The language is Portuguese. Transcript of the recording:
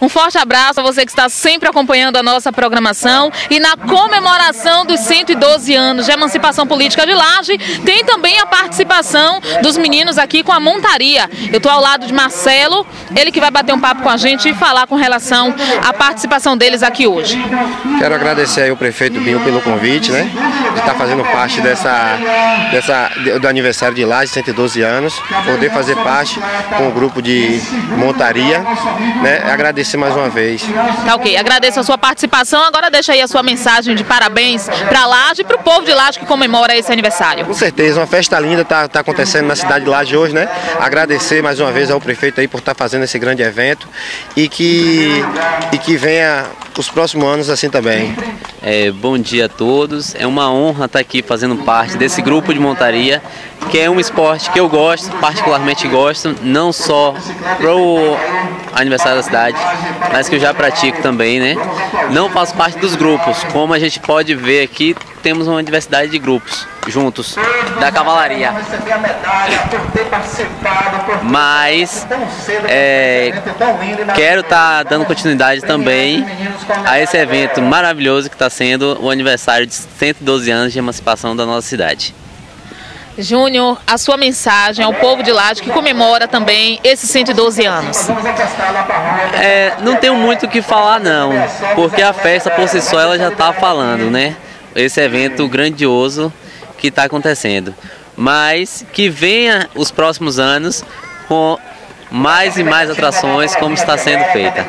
Um forte abraço a você que está sempre acompanhando a nossa programação e na comemoração dos 112 anos de emancipação política de Laje, tem também a participação dos meninos aqui com a montaria. Eu estou ao lado de Marcelo, ele que vai bater um papo com a gente e falar com relação à participação deles aqui hoje. Quero agradecer aí o prefeito Binho pelo convite, né? De estar fazendo parte dessa, dessa do aniversário de Laje, 112 anos, poder fazer parte com o grupo de montaria, né? Agradecer mais uma vez. Tá ok, agradeço a sua participação. Agora deixa aí a sua mensagem de parabéns para Laje e para o povo de Laje que comemora esse aniversário. Com certeza, uma festa linda está tá acontecendo na cidade de Laje hoje, né? Agradecer mais uma vez ao prefeito aí por estar tá fazendo esse grande evento e que, e que venha os próximos anos assim também. É, bom dia a todos. É uma honra estar aqui fazendo parte desse grupo de montaria, que é um esporte que eu gosto, particularmente gosto, não só pro aniversário da cidade, mas que eu já pratico também, né? Não faço parte dos grupos, como a gente pode ver aqui, temos uma diversidade de grupos juntos da cavalaria. Mas é, quero estar tá dando continuidade também a esse evento maravilhoso que está sendo o aniversário de 112 anos de emancipação da nossa cidade. Júnior, a sua mensagem ao povo de Laje que comemora também esses 112 anos. É, não tenho muito o que falar não, porque a festa por si só ela já está falando, né? Esse evento grandioso que está acontecendo. Mas que venha os próximos anos com mais e mais atrações como está sendo feita.